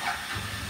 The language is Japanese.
どうも。